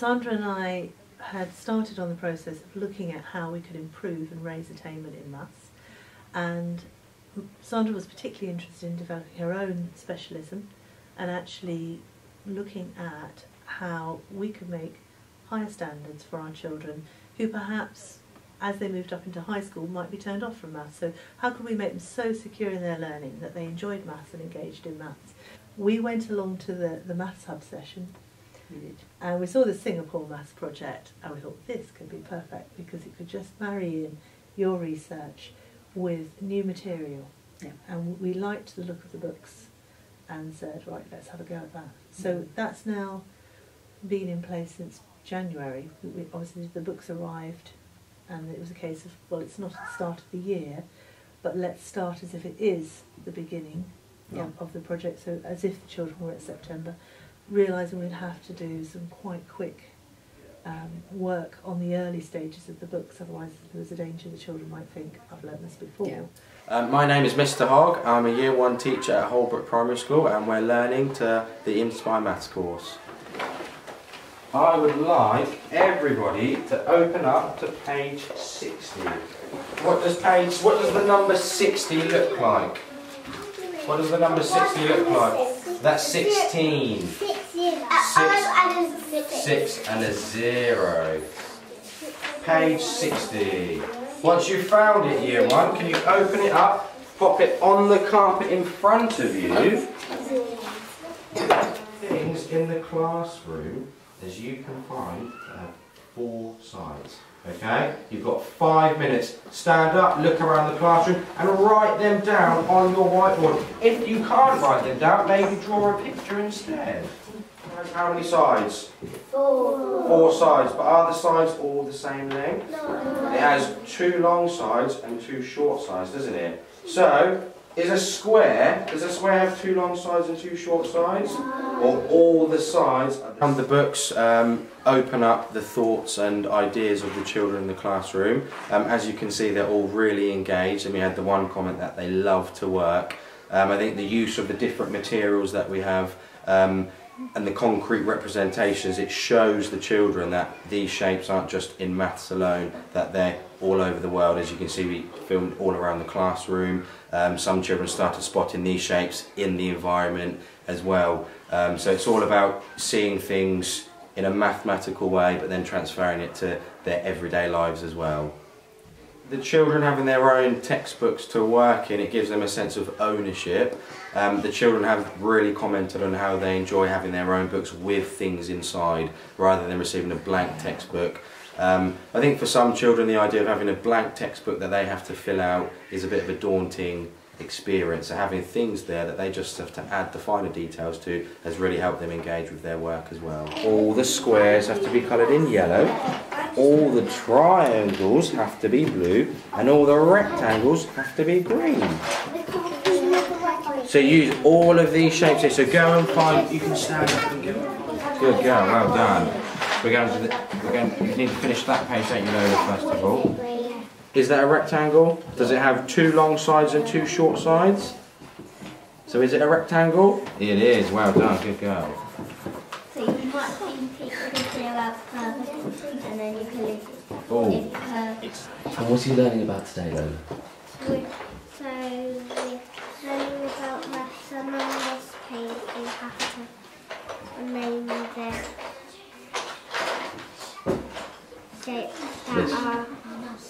Sandra and I had started on the process of looking at how we could improve and raise attainment in maths, and Sandra was particularly interested in developing her own specialism and actually looking at how we could make higher standards for our children who perhaps as they moved up into high school might be turned off from maths. So how could we make them so secure in their learning that they enjoyed maths and engaged in maths? We went along to the, the Maths Hub session and uh, we saw the Singapore Maths project and we thought this could be perfect because it could just marry in your research with new material. Yeah. And we liked the look of the books and said, right, let's have a go at that. So mm-hmm. that's now been in place since January. We, we- obviously, the books arrived and it was a case of, well, it's not at the start of the year, but let's start as if it is the beginning Yeah. of, of the project, so as if the children were at September, realising we'd have to do some quite quick um, work on the early stages of the books, otherwise there was a danger the children might think, I've learnt this before. Yeah. Um, my name is Mr Hogg. I'm a Year 1 teacher at Holbrook Primary School and we're learning to the Inspire Maths course. I would like everybody to open up to page 60. What does page, what does the number 60 look like? What does the number 60 look like? That's 16. Six uh, zero. Was six. 6 and a 0. Page 60. Once you've found it, year 1, can you open it up, pop it on the carpet in front of you? Things in the classroom as you can find that have four sides. Okay? You've got five minutes. Stand up, look around the classroom, and write them down on your whiteboard. If you can't write them down, maybe draw a picture instead. How many sides? Four. Four sides, but are the sides all the same length? No. It has two long sides and two short sides, doesn't it? So, is a square, does a square have two long sides and two short sides? Or all the sides? And the books um, open up the thoughts and ideas of the children in the classroom. Um, as you can see, they're all really engaged, and we had the one comment that they love to work. Um, I think the use of the different materials that we have um, and the concrete representations, it shows the children that these shapes aren't just in maths alone, that they're all over the world. As you can see, we filmed all around the classroom. Um, some children started spotting these shapes in the environment as well. Um, so it's all about seeing things in a mathematical way, but then transferring it to their everyday lives as well the children having their own textbooks to work in, it gives them a sense of ownership. Um, the children have really commented on how they enjoy having their own books with things inside rather than receiving a blank textbook. Um, I think for some children the idea of having a blank textbook that they have to fill out is a bit of a daunting experience. So having things there that they just have to add the finer details to has really helped them engage with their work as well. All the squares have to be coloured in yellow all the triangles have to be blue and all the rectangles have to be green. So use all of these shapes here. So go and find, you can stand up and go. Good girl, well done. We're going to we're going, you need to finish that page, don't you, Lola, first of all. Is that a rectangle? Does it have two long sides and two short sides? So is it a rectangle? It is, well done, good girl. So you might be picking out purpose and then you can live Oh, uh, in. And what are you learning about today, Lola? So we're learning about maths and on this page we have to name the shapes that Yes. are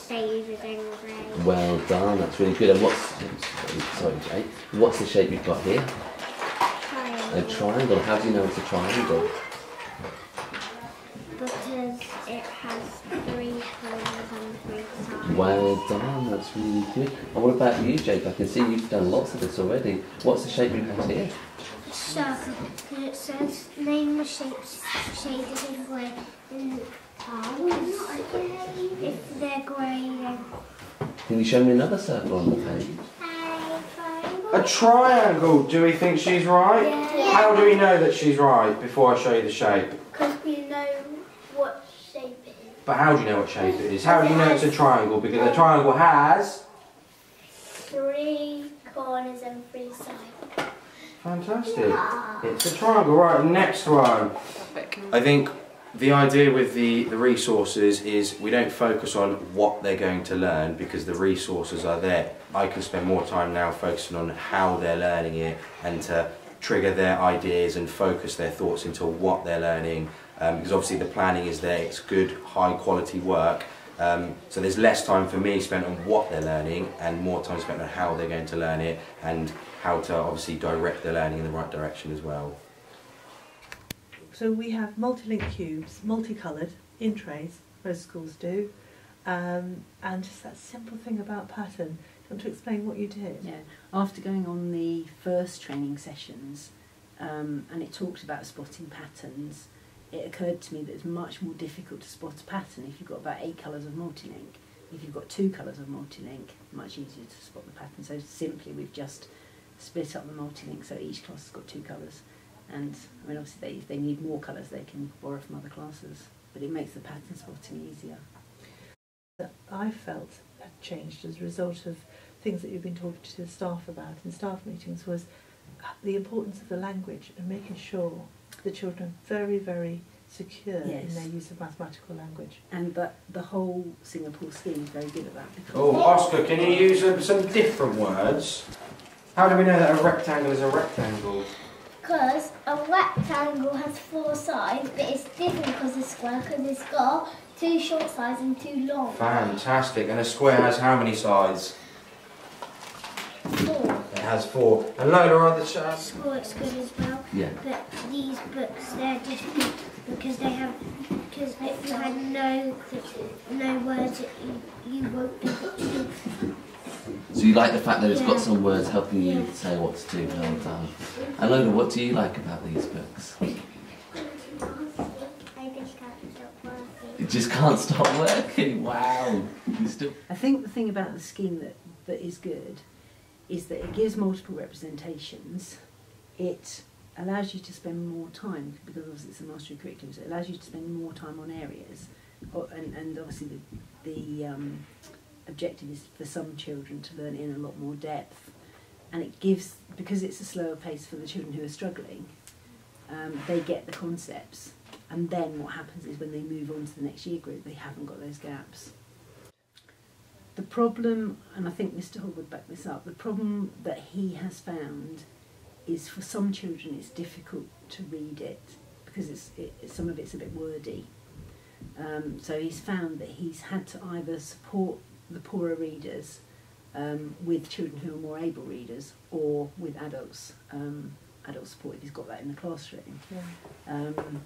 shaded in grey. Well done, that's really good. And what's sorry, Jay? What's the shape you've got here? A Triangle. triangle. How do you know it's a triangle? Because it has three corners and three sides. Well done, that's really good. And what about you, Jake? I can see you've done lots of this already. What's the shape you have here? Circle, because it says name the shapes shaded in grey. And if they're grey, then Can you show me another circle on the page? A triangle. Do we think she's right? Yeah. How do we know that she's right before I show you the shape? Because we know what shape it is. But how do you know what shape it is? How do you know it's a triangle? Because a triangle has. Three corners and three sides. Fantastic. It's a triangle. Right, next one. I think The idea with the, the resources is we don't focus on what they're going to learn because the resources are there. I can spend more time now focusing on how they're learning it and to trigger their ideas and focus their thoughts into what they're learning um, because obviously the planning is there, it's good, high quality work. Um, so there's less time for me spent on what they're learning and more time spent on how they're going to learn it and how to obviously direct their learning in the right direction as well. So we have multi-link cubes, multicoloured, in trays, most schools do. Um, and just that simple thing about pattern. Do you want to explain what you did? Yeah, after going on the first training sessions, um, and it talked about spotting patterns, it occurred to me that it's much more difficult to spot a pattern if you've got about eight colours of multi-link. If you've got two colours of multi-link, much easier to spot the pattern. So simply we've just split up the multi-link so each class has got two colours. And I mean, obviously, they, if they need more colours, they can borrow from other classes. But it makes the pattern spotting easier. That I felt had changed as a result of things that you've been talking to the staff about in staff meetings was uh, the importance of the language and making sure the children very, very secure Yes. in their use of mathematical language. And but the whole Singapore scheme is very good at that. Oh, Oscar, can you use um, some different words? How do we know that a rectangle is a rectangle? Because a rectangle has four sides, but it's different because it's square because it's got two short sides and two long. Fantastic. And a square has how many sides? Four. It has four. And Lola, are the chats? School it's good as well. Yeah. But these books, they're different because they have, because if you had no, no words, you, you won't be able to. So you like the fact that it's got some words helping you Yeah. say what to do. Well done. And Lola, what do you like about these books? I just can't stop working. You just can't stop working. Wow. You still. I think the thing about the scheme that, that is good is that it gives multiple representations. It allows you to spend more time because obviously it's a mastery curriculum, so it allows you to spend more time on areas. And, and obviously the, the um, objective is for some children to learn in a lot more depth. And it gives, because it's a slower pace for the children who are struggling, um, they get the concepts. And then what happens is when they move on to the next year group, they haven't got those gaps. The problem, and I think Mr. Hall would back this up, the problem that he has found is for some children it's difficult to read it because it's, it, some of it's a bit wordy. Um, so he's found that he's had to either support the poorer readers um, with children who are more able readers or with adults, um, adult support if he's got that in the classroom. Yeah. Um,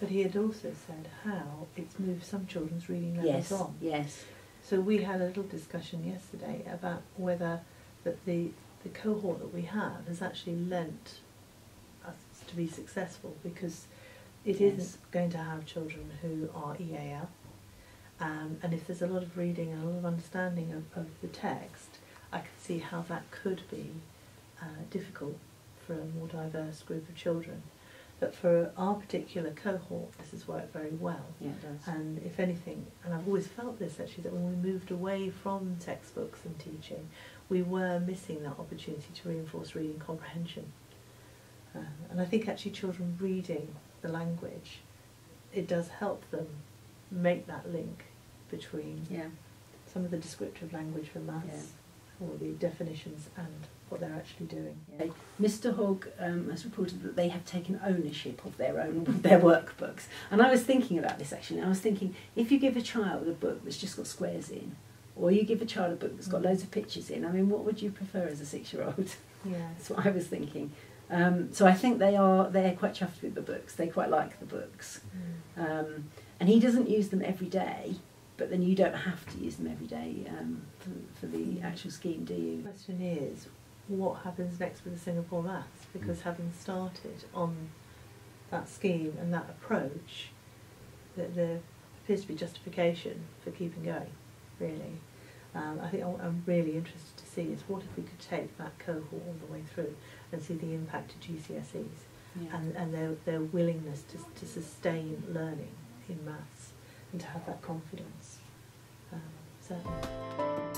But he had also said how it's moved some children's reading levels yes, on. yes, So we had a little discussion yesterday about whether that the, the cohort that we have has actually lent us to be successful because it Yes. not going to have children who are EAL. Um, and if there's a lot of reading and a lot of understanding of, of the text, I can see how that could be uh, difficult for a more diverse group of children. But for our particular cohort, this has worked very well. yeah, it does. And if anything, and I've always felt this actually, that when we moved away from textbooks and teaching, we were missing that opportunity to reinforce reading comprehension. Um, and I think actually children reading the language, it does help them make that link between yeah. some of the descriptive language for maths or the definitions and what they're actually doing. Yeah. Mr. Hogg um, has reported that they have taken ownership of their own their workbooks, and I was thinking about this actually. I was thinking if you give a child a book that's just got squares in, or you give a child a book that's got Mm. loads of pictures in, I mean, what would you prefer as a six-year-old? Yeah. That's what I was thinking. Um, so I think they are they're quite chuffed with the books. They quite like the books, um, and he doesn't use them every day. But then you don't have to use them every day um, for, for the actual scheme, do The you? question is, what happens next with the Singapore maths? Because having started on that scheme and that approach, that there appears to be justification for keeping going, really. Um, I think what I'm really interested to see is what if we could take that cohort all the way through and see the impact of GCSEs Yeah. and, and their, their willingness to, to sustain learning in maths and to have that confidence. Um, certainly.